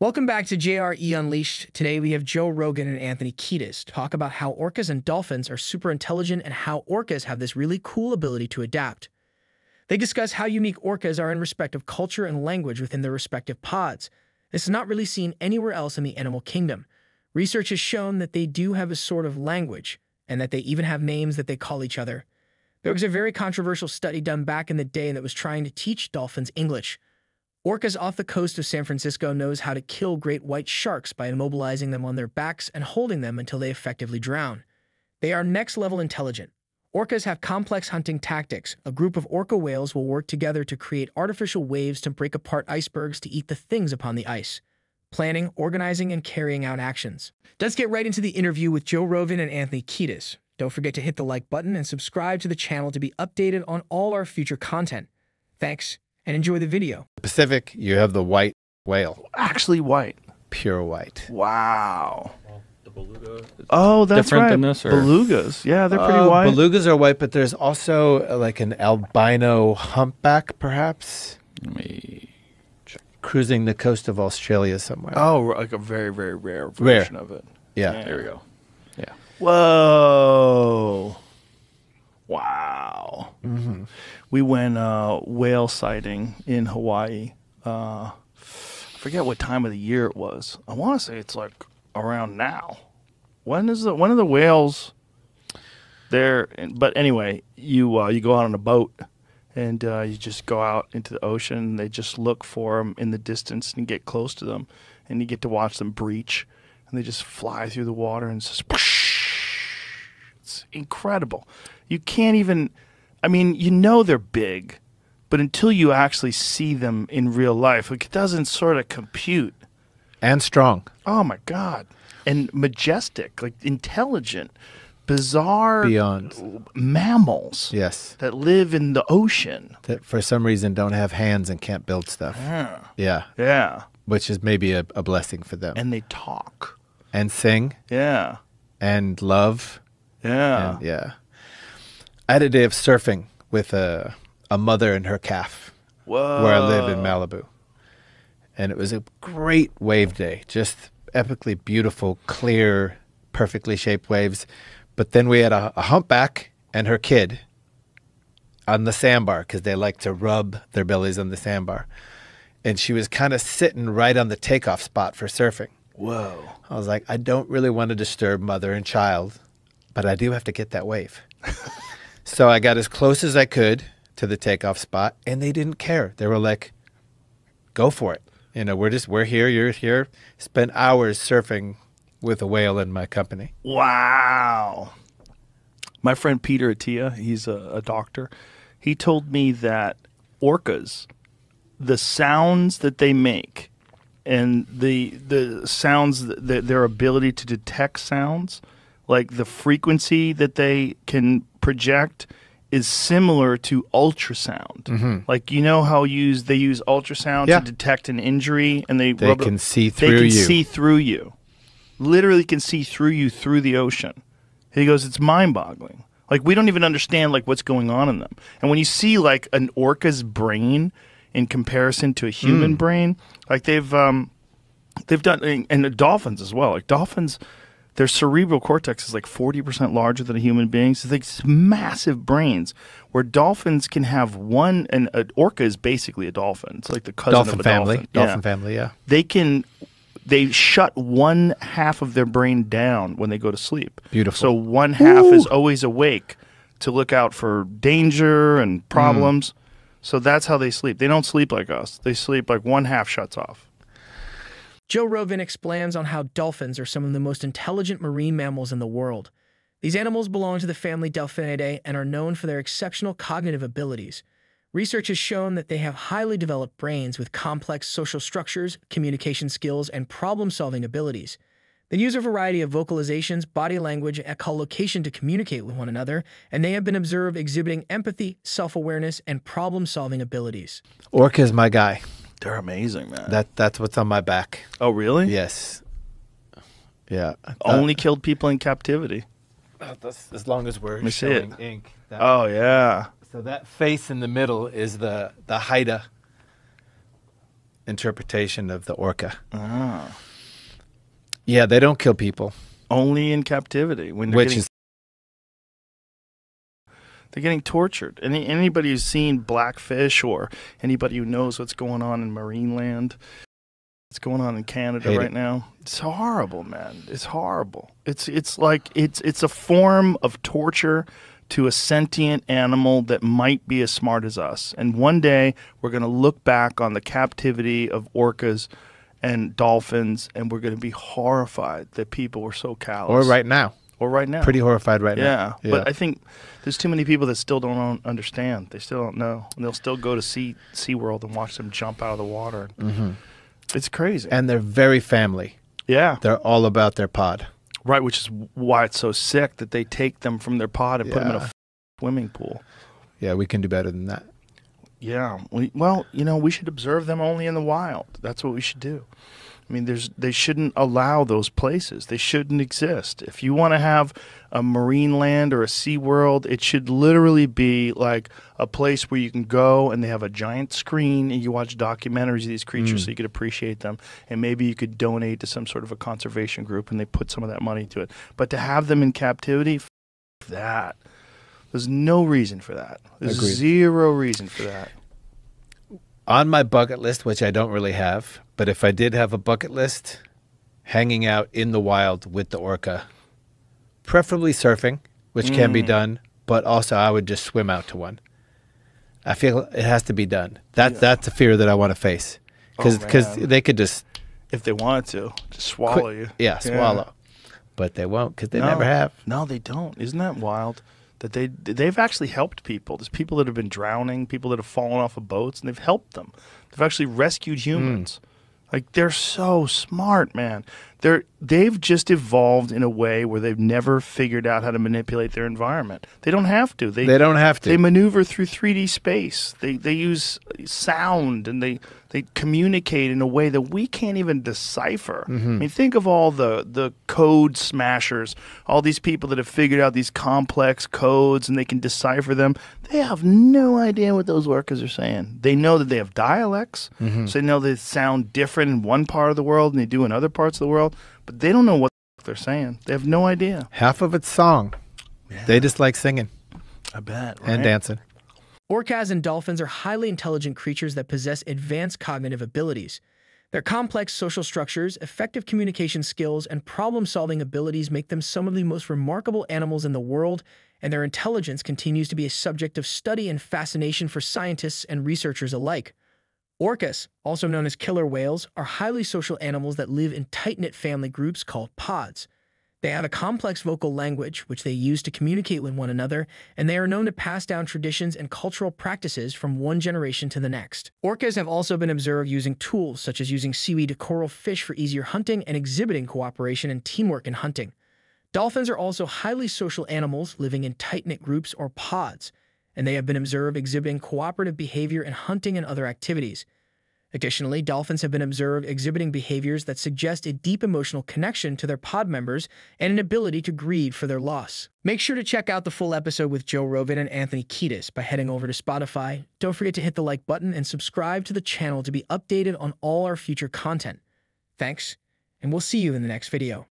Welcome back to JRE Unleashed. Today we have Joe Rogan and Anthony Kiedis talk about how orcas and dolphins are super intelligent and how orcas have this really cool ability to adapt. They discuss how unique orcas are in respect of culture and language within their respective pods. This is not really seen anywhere else in the animal kingdom. Research has shown that they do have a sort of language, and that they even have names that they call each other. There was a very controversial study done back in the day that was trying to teach dolphins English. Orcas off the coast of San Francisco knows how to kill great white sharks by immobilizing them on their backs and holding them until they effectively drown. They are next level intelligent. Orcas have complex hunting tactics. A group of orca whales will work together to create artificial waves to break apart icebergs to eat the things upon the ice. Planning, organizing, and carrying out actions. Let's get right into the interview with Joe Rogan and Anthony Kiedis. Don't forget to hit the like button and subscribe to the channel to be updated on all our future content. Thanks, and enjoy the video. Pacific, you have the white whale, Actually white. pure white. Wow. Oh, that's different right. than this, or- Belugas. Yeah, they're pretty Uh, white. Belugas are white, but there's also uh, like an albino humpback, perhaps, Let me cruising the coast of Australia somewhere. oh, like a very, very rare Rare. version of it. yeah. yeah. There we go. Yeah. Whoa. We went uh, whale sighting in Hawaii. Uh, I forget what time of the year it was. I want to say it's like around now. When is the when are the whales there? But anyway, you uh, you go out on a boat and uh, you just go out into the ocean. And they just look for them in the distance and get close to them, and you get to watch them breach, and they just fly through the water and just. It's incredible. You can't even. I mean, you know they're big, but until you actually see them in real life, like it doesn't sort of compute. And strong. Oh my god! And majestic, like intelligent, bizarre Beyond. mammals Yes. that live in the ocean. That for some reason don't have hands and can't build stuff. Yeah. Yeah. Yeah. Which is maybe a, a blessing for them. And they talk. And sing Yeah. and love. Yeah. And yeah. I had a day of surfing with a, a mother and her calf. Whoa. where I live in Malibu. And it was a great wave day, just epically beautiful, clear, perfectly shaped waves. But then we had a, a humpback and her kid on the sandbar because they like to rub their bellies on the sandbar. And she was kind of sitting right on the takeoff spot for surfing. Whoa. I was like, I don't really want to disturb mother and child, but I do have to get that wave. so I got as close as I could to the takeoff spot, and they didn't care. They were like, "Go for it." You know, we're just we're here, you're here. Spent hours surfing with a whale in my company. Wow. My friend Peter Attia, he's a, a doctor. He told me that orcas, the sounds that they make, and the the sounds that their ability to detect sounds, like the frequency that they can project, is similar to ultrasound. Like you know how use they use ultrasound Yeah. to detect an injury, and they They can see through. they can you. see through you literally can see through you through the ocean. He goes, it's mind boggling. Like we don't even understand like what's going on in them. And when you see like an orca's brain in comparison to a human Mm. brain, like they've um they've done and and the dolphins as well. Like dolphins their cerebral cortex is like 40% larger than a human being. So it's massive brains where dolphins can have one, and an orca is basically a dolphin. It's like the cousin Dolphin of a family, dolphin. dolphin Yeah family, yeah. they can they shut one half of their brain down when they go to sleep. Beautiful. So one half is always awake to look out for danger and mm. problems. So that's how they sleep. They don't sleep like us. They sleep like one half shuts off. Joe Rogan explains on how dolphins are some of the most intelligent marine mammals in the world. These animals belong to the family Delphinidae and are known for their exceptional cognitive abilities. Research has shown that they have highly developed brains with complex social structures, communication skills, and problem solving abilities. They use a variety of vocalizations, body language, and echolocation to communicate with one another, and they have been observed exhibiting empathy, self awareness, and problem solving abilities. Orca is my guy. They're amazing, man. That that's what's on my back. oh, really? Yes. Yeah. Only killed people in captivity. Uh, that's, as long as we're me see it. showing ink. That- Oh, yeah. So that face in the middle is the the Haida. interpretation of the orca. Ah. Yeah, they don't kill people, Only in captivity when they're which getting, is they're getting tortured. Any anybody who's seen Blackfish or anybody who knows what's going on in Marineland, what's going on in Canada Hate right it. now, it's horrible, man. It's horrible. It's it's like it's it's a form of torture to a sentient animal that might be as smart as us. And one day we're going to look back on the captivity of orcas and dolphins and we're going to be horrified that people were so callous. or right now, Or right now. pretty horrified right Yeah, now. Yeah, but I think there's too many people that still don't understand. They still don't know, and they'll still go to Sea SeaWorld and watch them jump out of the water. Mhm. It's crazy. and they're very family. yeah, They're all about their pod. right. Which is why it's so sick that they take them from their pod and put them in a swimming pool. Yeah, we can do better than that. Yeah. We, well, you know, we should observe them only in the wild. That's what we should do. I mean, there's they shouldn't allow those places. They shouldn't exist. If you want to have a marine land or a sea world, it should literally be like a place where you can go and they have a giant screen and you watch documentaries of these creatures mm. so you could appreciate them. And maybe you could donate to some sort of a conservation group and they put some of that money to it. But to have them in captivity, f- that. There's no reason for that. There's Agreed. zero reason for that. On my bucket list, which I don't really have, but if I did have a bucket list, hanging out in the wild with the orca, preferably surfing, which can be Mm. done, but also I would just swim out to one. I feel it has to be done. That Yeah. that's a fear that I want to face because Oh, they could just If they wanted to, just swallow quit- you. yeah, swallow, but they won't because they No. never have. No, they don't. Isn't that wild? That they they've actually helped people. There's people that have been drowning, people that have fallen off of boats, and they've helped them. They've actually rescued hmm. humans. Like they're so smart, man. They're they've just evolved in a way where they've never figured out how to manipulate their environment. They don't have to. They They don't have to. they maneuver through 3D space. They they use sound and they they communicate in a way that we can't even decipher. I mm-hmm. mean, think of all the the code smashers, all these people that have figured out these complex codes and they can decipher them. They have no idea what those workers are saying. They know that they have dialects, mm-hmm. so they know they sound different in one part of the world than they do in other parts of the world, but they don't know what they're saying. They have no idea. Half of it's song. They just like singing I bet. and dancing. Orcas and dolphins are highly intelligent creatures that possess advanced cognitive abilities. Their complex social structures, effective communication skills, and problem solving abilities make them some of the most remarkable animals in the world, and their intelligence continues to be a subject of study and fascination for scientists and researchers alike. Orcas, also known as killer whales, are highly social animals that live in tight knit family groups called pods. They have a complex vocal language, which they use to communicate with one another, and they are known to pass down traditions and cultural practices from one generation to the next. Orcas have also been observed using tools such as using seaweed to coral fish for easier hunting and exhibiting cooperation and teamwork in hunting. Dolphins are also highly social animals living in tight knit groups or pods, and they have been observed exhibiting cooperative behavior in hunting and other activities. Additionally, dolphins have been observed exhibiting behaviors that suggest a deep emotional connection to their pod members and an ability to grieve for their loss. Make sure to check out the full episode with Joe Rogan and Anthony Kiedis by heading over to Spotify. Don't forget to hit the like button and subscribe to the channel to be updated on all our future content. Thanks, and we'll see you in the next video.